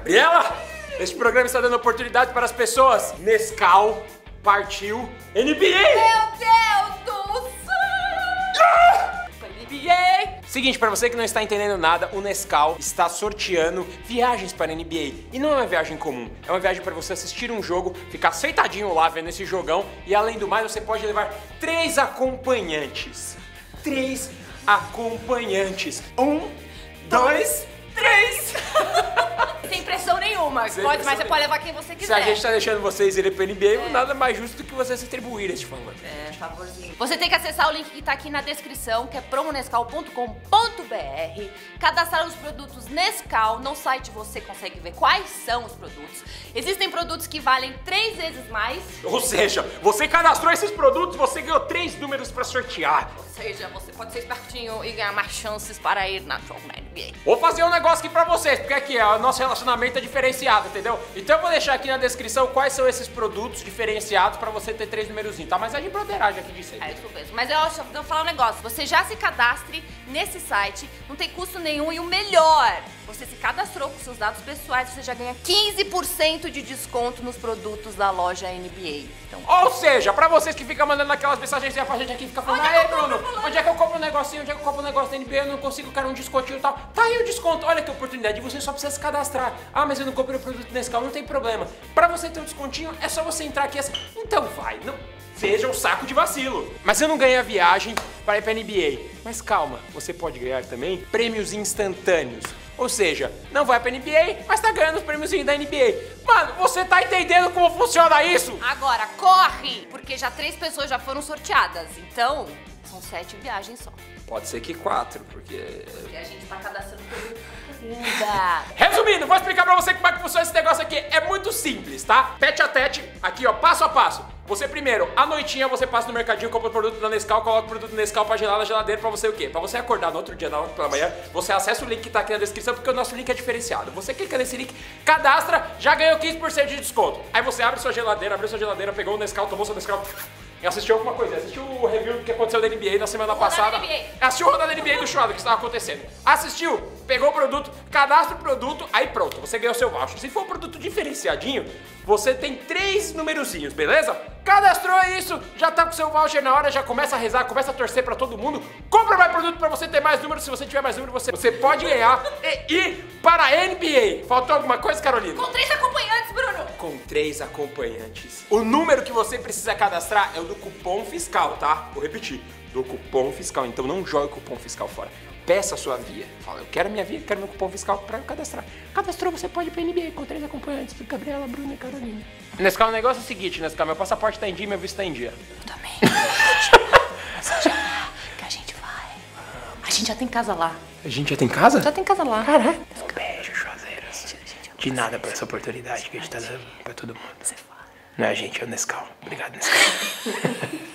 Gabriela, este programa está dando oportunidade para as pessoas. Nescau partiu NBA. Meu Deus do céu! NBA! Seguinte, para você que não está entendendo nada, o Nescau está sorteando viagens para a NBA. E não é uma viagem comum, é uma viagem para você assistir um jogo, ficar sentadinho lá vendo esse jogão e além do mais você pode levar três acompanhantes. Três acompanhantes. Um, dois, três! Sem pressão nenhuma. Sem pode, pressão mas você pode levar quem você Se quiser. a gente está deixando vocês irem para a NBA, nada mais justo do que vocês retribuir este favor. É, favorzinho. Você tem que acessar o link que tá aqui na descrição, que é promonescal.com.br. Cadastrar os produtos Nescau. No site você consegue ver quais são os produtos. Existem produtos que valem três vezes mais. Ou seja, você cadastrou esses produtos, você ganhou três números para sortear. Ou seja, você pode ser espertinho e ganhar mais chances para ir na na NBA. Vou fazer um negócio aqui pra vocês, porque aqui ó, o nosso relacionamento é diferenciado, entendeu? Então eu vou deixar aqui na descrição quais são esses produtos diferenciados pra você ter três númerozinhos, tá? Mas é de broderagem aqui de sempre. É isso mesmo. Mas eu acho, vou falar um negócio. Você já se cadastre nesse site, não tem custo nenhum e o melhor, você se cadastrou com seus dados pessoais, você já ganha 15% de desconto nos produtos da loja NBA. Então, Ou seja, pra vocês que ficam mandando aquelas mensagens pra gente aqui, fica falando, é aí Bruno, fulano?" onde é que eu compro um negocinho, onde é que eu compro um negócio da NBA, eu não consigo, cara, um descontinho e tal. Tá aí o desconto, olha que oportunidade, você só precisa se cadastrar. Ah, mas eu não comprei o produto Nescau, não tem problema. Pra você ter um descontinho, é só você entrar aqui assim, então vai, não... Seja um saco de vacilo. Mas eu não ganhei a viagem para ir pra NBA. Mas calma, você pode ganhar também prêmios instantâneos. Ou seja, não vai pra NBA, mas tá ganhando os prêmios da NBA. Mano, você tá entendendo como funciona isso? agora corre, porque já três pessoas já foram sorteadas. Então, são sete viagens só. Pode ser que quatro, porque. E a gente tá cadastrando ainda. Resumindo, vou explicar pra você como é que funciona esse negócio aqui. É muito simples, tá? Tete a tete, aqui ó, passo a passo. Você primeiro, à noitinha você passa no mercadinho, compra o produto da Nescau, coloca o produto Nescau pra gelar na geladeira pra você o quê? Pra você acordar no outro dia, na hora pela manhã, você acessa o link que tá aqui na descrição, porque o nosso link é diferenciado. Você clica nesse link, cadastra, já ganhou 15% de desconto. Aí você abre sua geladeira, abriu sua geladeira, pegou o Nescau, tomou seu Nescau assistiu alguma coisa. Assistiu o review do que aconteceu da NBA na semana Rodada passada. NBA. Assistiu o rodada NBA do Schroeder que estava acontecendo. Assistiu, pegou o produto, cadastra o produto, aí pronto, você ganhou seu voucher. Se for um produto diferenciadinho, você tem três numerozinhos, beleza? Cadastrou isso, já tá com seu voucher na hora, já começa a rezar, começa a torcer pra todo mundo. Compra mais produto pra você ter mais números. Se você tiver mais número, você, você pode ganhar e ir para a NBA. Faltou alguma coisa, Carolina? Com três acompanhantes. Com três acompanhantes. O número que você precisa cadastrar é o do cupom fiscal, tá? Vou repetir, do cupom fiscal. Então não jogue o cupom fiscal fora. Peça a sua via. Fala, eu quero minha via, quero meu cupom fiscal pra eu cadastrar. Cadastrou, você pode ir pra NBA com três acompanhantes, Gabriela, Bruna e Carolina. Nescau, o negócio é o seguinte, Nescau, meu passaporte tá em dia, meu visto tá em dia. Eu também. que a gente vai. A gente já tem casa lá. A gente já tem casa? Já tem casa lá. Caraca. De nada por essa oportunidade que a gente tá dando pra todo mundo. Você fala. Não é a gente, é o Nescau. Obrigado, Nescau.